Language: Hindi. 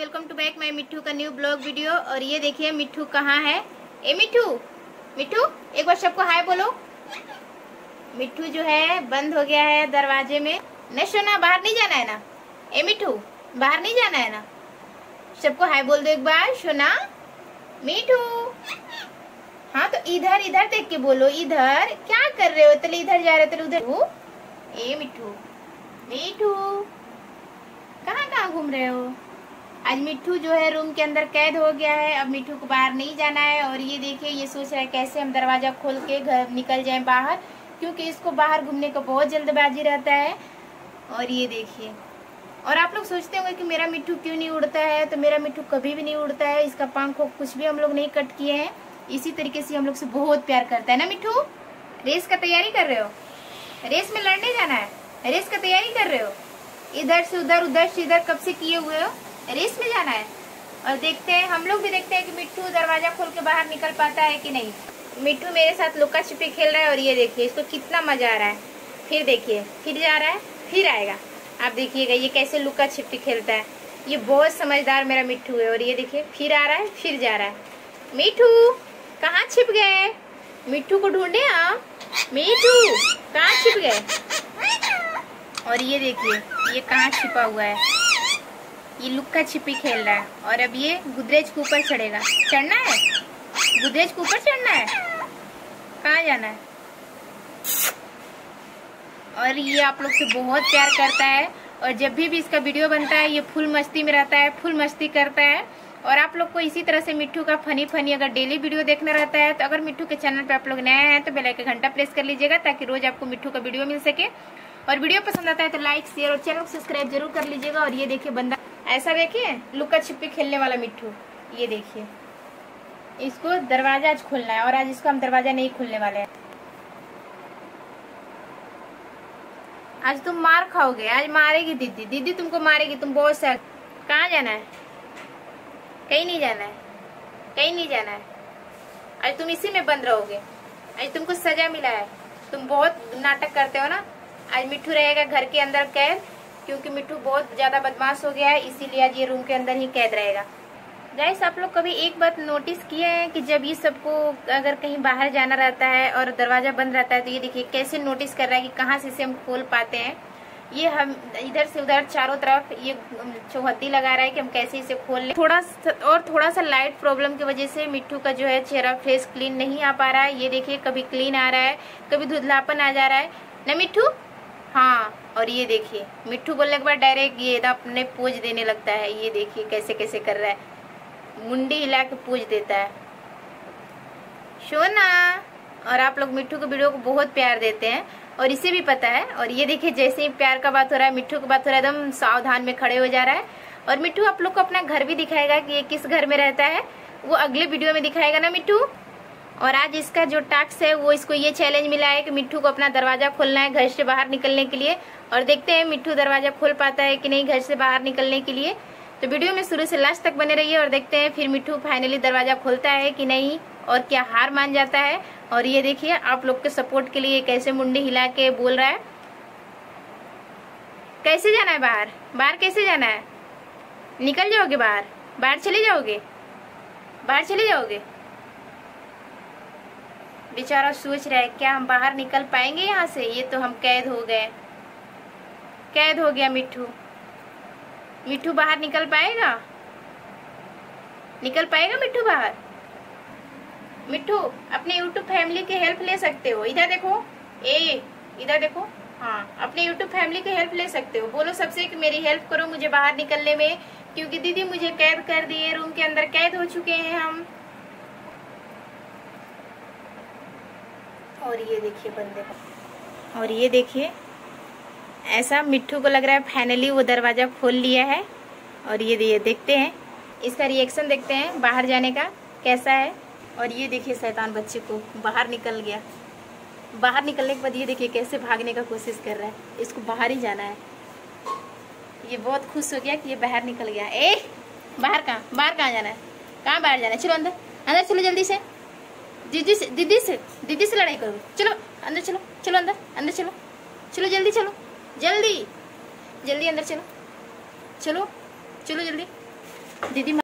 Welcome to back my Mittu का न्यू ब्लॉग वीडियो और ये देखिए मिट्टू कहाँ है? ए मिट्टू मिट्टू एक बार सबको हाय बोलो। मिट्टू जो है, बंद हो गया है दरवाजे में। नहीं, सोना, बाहर नहीं जाना है ना? ए मिट्टू बाहर नहीं जाना है ना? सबको हाय बोल दो एक बार, सोना। मिट्टू हाँ तो इधर इधर देख के बोलो, इधर। क्या कर रहे हो? तले इधर जा रहे हो तले उधर। ए मिट्टू मिट्टू कहाँ कहाँ घूम रहे हो? आज मिट्टू जो है रूम के अंदर कैद हो गया है। अब मिट्टू को बाहर नहीं जाना है और ये देखिए, ये सोच रहा है कैसे हम दरवाज़ा खोल के घर निकल जाएँ बाहर, क्योंकि इसको बाहर घूमने का बहुत जल्दबाजी रहता है। और ये देखिए, और आप लोग सोचते होंगे कि मेरा मिट्टू क्यों नहीं उड़ता है? तो मेरा मिट्टू कभी भी नहीं उड़ता है। इसका पंख कुछ भी हम लोग नहीं कट किए हैं। इसी तरीके से हम लोग से बहुत प्यार करता है ना मिट्टू रेस का तैयारी कर रहे हो? रेस में लड़ने जाना है? रेस का तैयारी कर रहे हो? इधर से उधर उधर से इधर कब से किए हुए हो? रेस में जाना है। और देखते हैं, हम लोग भी देखते हैं कि मिट्टू दरवाज़ा खोल के बाहर निकल पाता है कि नहीं। मिट्टू मेरे साथ लुका छिपी खेल रहा है और ये देखिए, इसको कितना मज़ा आ रहा है। फिर देखिए, फिर जा रहा है, फिर आएगा। आप देखिएगा, ये कैसे लुका छिपी खेलता है। ये बहुत समझदार मेरा मिट्टू है और ये देखिए, फिर आ रहा है, फिर जा रहा है। मिट्टू, कहाँ छिप गए? मिट्टू को ढूंढे आप? मिट्टू, कहाँ छिप गए? और ये देखिए, ये कहाँ छिपा हुआ है? ये लुक्का छिपी खेल रहा है। और अब ये गुदरेज के ऊपर चढ़ेगा। चढ़ना है? गुदरेज के ऊपर चढ़ना है? कहाँ जाना है? और ये आप लोग से बहुत प्यार करता है। और जब भी भी इसका वीडियो बनता है, ये फुल मस्ती में रहता है, फुल मस्ती करता है। और आप लोग को इसी तरह से मिट्टू का फनी फनी अगर डेली वीडियो देखना रहता है तो अगर मिट्टू के चैनल पे आप लोग नए हैं तो बेल का घंटा प्रेस कर लीजिएगा, ताकि रोज आपको मिट्टू का वीडियो मिल सके। और वीडियो पसंद आता है तो लाइक शेयर और चैनल को सब्सक्राइब ज़रूर कर लीजिएगा। और ये देखिए बंदा ऐसा देखिए, लुका छिपी खेलने वाला मिट्टू। ये देखिए। इसको दरवाज़ा आज खोलना है और आज इसको हम दरवाज़ा नहीं खोलने वाले हैं। आज तुम मार खाओगे, आज मारेगी दीदी। दीदी तुमको मारेगी, तुम बहुत सा कहाँ जाना है? कहीं नहीं जाना है। कहीं नहीं जाना है। आज तुम इसी में बंद रहोगे। आज तुमको सजा मिला है। तुम बहुत नाटक करते हो ना? आज मिट्टू रहेगा घर के अंदर कैद। क्योंकि मिट्टू बहुत ज़्यादा बदमाश हो गया है, इसीलिए आज ये रूम के अंदर ही कैद रहेगा। गाइस आप लोग कभी एक बात नोटिस किए हैं कि जब ये सबको अगर कहीं बाहर जाना रहता है और दरवाज़ा बंद रहता है तो ये देखिए कैसे नोटिस कर रहा है कि कहाँ से इसे हम खोल पाते हैं। ये हम इधर से उधर चारों तरफ़ ये चौहद्दी लगा रहा है कि हम कैसे इसे खोल लें। थोड़ा और थोड़ा सा लाइट प्रॉब्लम की वजह से मिट्टू का जो है चेहरा फेस क्लीन नहीं आ पा रहा है। ये देखिए कभी क्लीन आ रहा है, कभी धुधलापन आ जा रहा है। न मिट्टू? हाँ। और ये देखिए, मिट्टू बोलने के बाद डायरेक्ट ये अपने पोज देने लगता है, ये देखिए कैसे कैसे कर रहा है। मुंडी हिला के पूज देता है। सोना और आप लोग मिट्टू के वीडियो को बहुत प्यार देते हैं, और इसे भी पता है, और ये देखिए जैसे ही प्यार का बात हो रहा है, मिट्टू की बात हो रहा है, एकदम सावधान में खड़े हो जा रहा है। और मिट्टू आप लोग को अपना घर भी दिखाएगा कि ये किस घर में रहता है, वो अगले वीडियो में दिखाएगा ना मिट्टू? और आज इसका जो टास्क है, वो इसको ये चैलेंज मिला है कि मिट्टू को अपना दरवाज़ा खोलना है घर से बाहर निकलने के लिए। और देखते हैं मिट्टू दरवाज़ा खोल पाता है कि नहीं घर से बाहर निकलने के लिए। तो वीडियो में शुरू से लास्ट तक बने रहिए और देखते हैं फिर मिट्टू फाइनली दरवाज़ा खोलता है कि नहीं और क्या हार मान जाता है। और ये देखिए, आप लोग के सपोर्ट के लिए कैसे मुंडी हिला के बोल रहा है। कैसे जाना है बाहर? बाहर कैसे जाना है? निकल जाओगे बाहर? बाहर चले जाओगे? बाहर चले जाओगे? बेचारा सोच रहा है, क्या हम बाहर निकल पाएँगे यहाँ से? ये तो हम कैद हो गए। कैद हो गया मिट्टू मिट्टू बाहर निकल पाएगा? निकल पाएगा मिट्टू बाहर? मिट्टू अपने यूट्यूब फैमिली की हेल्प ले सकते हो? इधर देखो। ए, इधर देखो। हाँ अपने यूट्यूब फैमिली की हेल्प ले सकते हो। बोलो सबसे कि मेरी हेल्प करो मुझे बाहर निकलने में, क्योंकि दीदी मुझे कैद कर दिए रूम के अंदर कैद हो चुके हैं हम। और ये देखिए बंदे को। और ये देखिए, ऐसा मिट्टू को लग रहा है फाइनली वो दरवाज़ा खोल लिया है। और ये ये देखते हैं, इसका रिएक्शन देखते हैं, बाहर जाने का कैसा है। और ये देखिए शैतान बच्चे को बाहर निकल गया। बाहर निकलने के बाद ये देखिए कैसे भागने का कोशिश कर रहा है। इसको बाहर ही जाना है। ये बहुत खुश हो गया कि ये बाहर निकल गया। ए, बाहर कहाँ? बाहर कहाँ जाना है? कहाँ बाहर जाना है? चलो अंदर अंदर चलो जल्दी से। दीदी से दीदी से दीदी से लड़ाई करो। चलो, अंदर चलो चलो अंदर अंदर चलो। चलो जल्दी चलो, जल्दी जल्दी अंदर चलो। चलो चलो जल्दी। दीदी